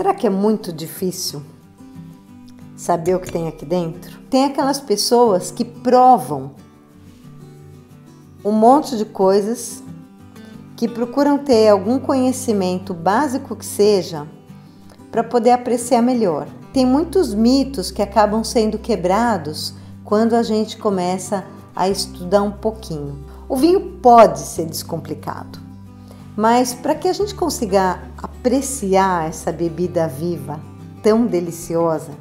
Será que é muito difícil saber o que tem aqui dentro? Tem aquelas pessoas que provam um monte de coisas, que procuram ter algum conhecimento básico que seja para poder apreciar melhor. Tem muitos mitos que acabam sendo quebrados quando a gente começa a estudar um pouquinho. O vinho pode ser descomplicado, mas para que a gente consiga apreciar essa bebida viva tão deliciosa,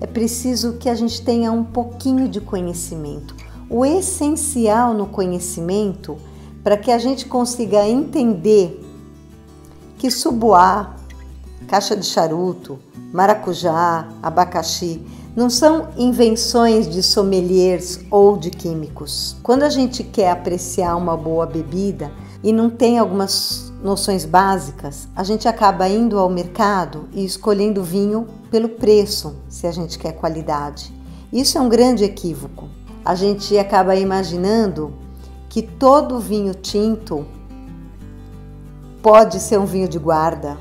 é preciso que a gente tenha um pouquinho de conhecimento. O essencial no conhecimento para que a gente consiga entender que subuá, caixa de charuto, maracujá, abacaxi não são invenções de sommeliers ou de químicos. Quando a gente quer apreciar uma boa bebida e não tem algumas noções básicas, a gente acaba indo ao mercado e escolhendo vinho pelo preço, se a gente quer qualidade. Isso é um grande equívoco. A gente acaba imaginando que todo vinho tinto pode ser um vinho de guarda.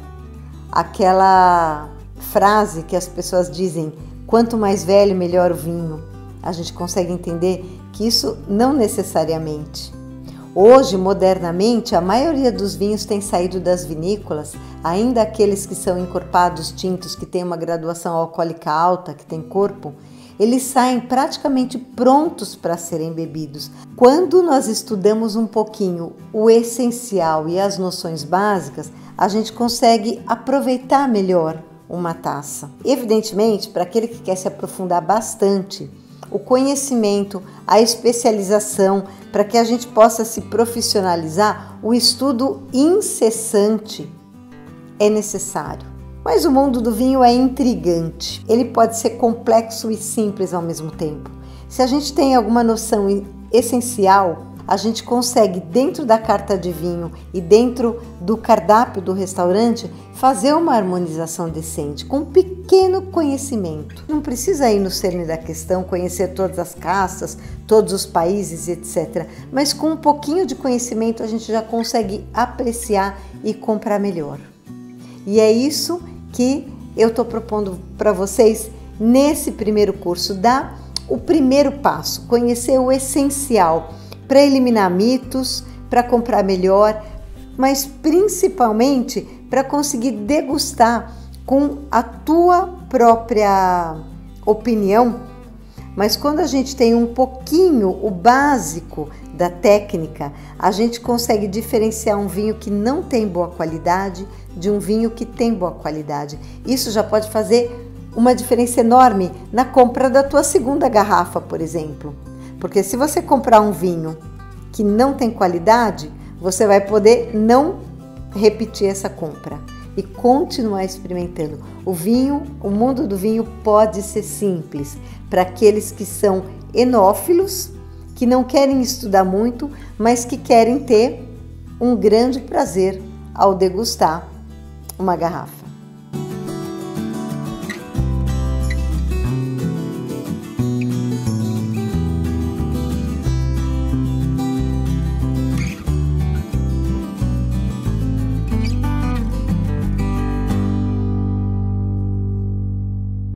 Aquela frase que as pessoas dizem: quanto mais velho, melhor o vinho. A gente consegue entender que isso não necessariamente. Hoje, modernamente, a maioria dos vinhos tem saído das vinícolas, ainda aqueles que são encorpados tintos, que têm uma graduação alcoólica alta, que tem corpo, eles saem praticamente prontos para serem bebidos. Quando nós estudamos um pouquinho o essencial e as noções básicas, a gente consegue aproveitar melhor uma taça. Evidentemente, para aquele que quer se aprofundar bastante, o conhecimento, a especialização, para que a gente possa se profissionalizar, o estudo incessante é necessário. Mas o mundo do vinho é intrigante. Ele pode ser complexo e simples ao mesmo tempo. Se a gente tem alguma noção essencial, a gente consegue, dentro da carta de vinho e dentro do cardápio do restaurante, fazer uma harmonização decente, com um pequeno conhecimento. Não precisa ir no cerne da questão, conhecer todas as castas, todos os países, etc. Mas com um pouquinho de conhecimento a gente já consegue apreciar e comprar melhor. E é isso que eu estou propondo para vocês nesse primeiro curso, dar o primeiro passo, conhecer o essencial para eliminar mitos, para comprar melhor, mas principalmente para conseguir degustar com a tua própria opinião. Mas quando a gente tem um pouquinho o básico da técnica, a gente consegue diferenciar um vinho que não tem boa qualidade de um vinho que tem boa qualidade. Isso já pode fazer uma diferença enorme na compra da tua segunda garrafa, por exemplo. Porque se você comprar um vinho que não tem qualidade, você vai poder não repetir essa compra e continuar experimentando. O vinho, o mundo do vinho pode ser simples para aqueles que são enófilos, que não querem estudar muito, mas que querem ter um grande prazer ao degustar uma garrafa.